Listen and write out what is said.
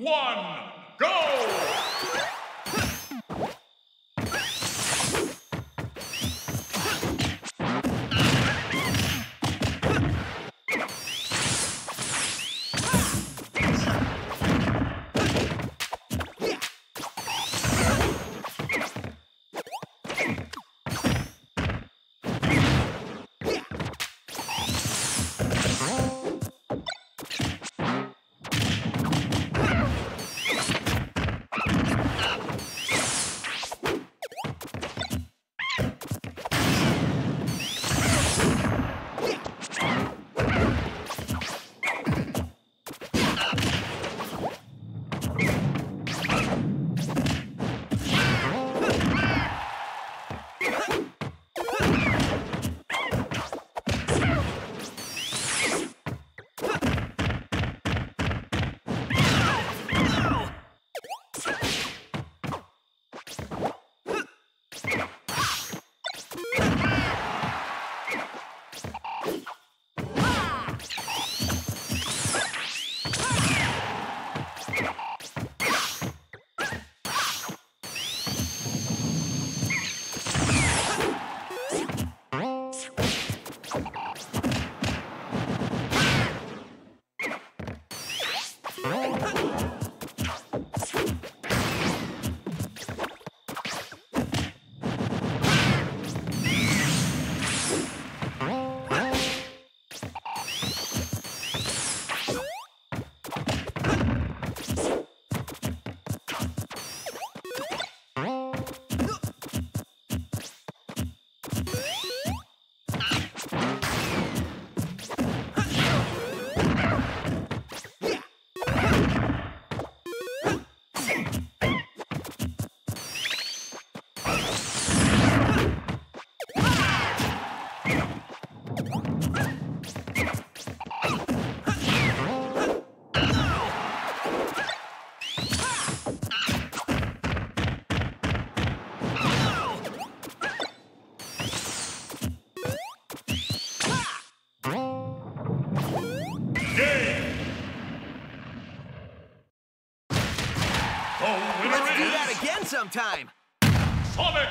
one, go! Oh, Let's do that again sometime. Sonic